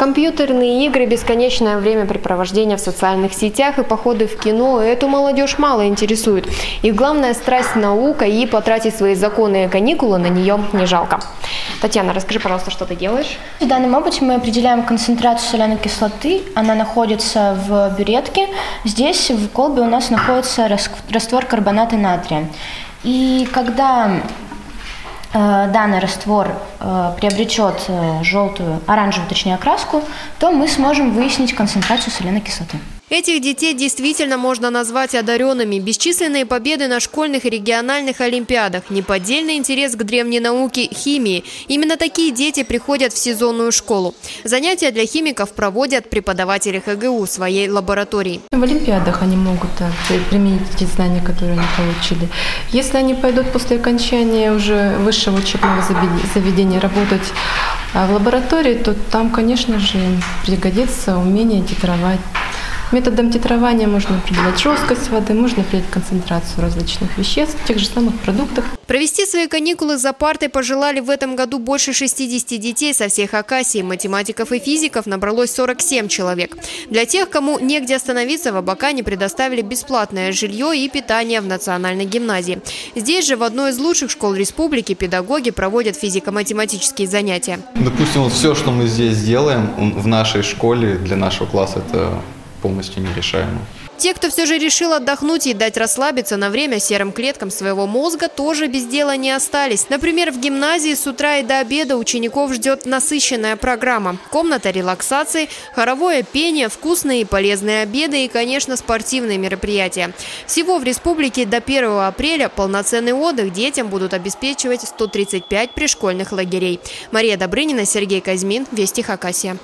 Компьютерные игры, бесконечное времяпрепровождение в социальных сетях и походы в кино – эту молодежь мало интересует. Их главная страсть – наука, и потратить свои законные каникулы на нее не жалко. Татьяна, расскажи, пожалуйста, что ты делаешь? В данном опыте мы определяем концентрацию соляной кислоты. Она находится в бюретке. Здесь в колбе у нас находится раствор карбоната натрия. И когда данный раствор э, приобретет э, желтую, оранжевую, точнее, окраску, то мы сможем выяснить концентрацию соляной кислоты. Этих детей действительно можно назвать одаренными. Бесчисленные победы на школьных и региональных олимпиадах, неподдельный интерес к древней науке – химии. Именно такие дети приходят в сезонную школу. Занятия для химиков проводят преподаватели ХГУ своей лаборатории. В олимпиадах они могут применить эти знания, которые они получили. Если они пойдут после окончания уже высшего учебного заведения работать а, в лаборатории, то там, конечно же, пригодится умение титровать Методом титрования можно определять жесткость воды, можно определить концентрацию различных веществ в тех же самых продуктах. Провести свои каникулы за партой пожелали в этом году больше 60 детей со всех Акасии. Математиков и физиков набралось 47 человек. Для тех, кому негде остановиться, в Абакане предоставили бесплатное жилье и питание в национальной гимназии. Здесь же в одной из лучших школ республики педагоги проводят физико-математические занятия. Допустим, вот все, что мы здесь делаем в нашей школе для нашего класса, это полностью нерешаемо. Те, кто все же решил отдохнуть и дать расслабиться на время серым клеткам своего мозга, тоже без дела не остались. Например, в гимназии с утра и до обеда учеников ждет насыщенная программа. Комната релаксации, хоровое пение, вкусные и полезные обеды и, конечно, спортивные мероприятия. Всего в республике до 1 апреля полноценный отдых детям будут обеспечивать 135 пришкольных лагерей. Мария Добрынина, Сергей Казьмин, Вести Хакасия.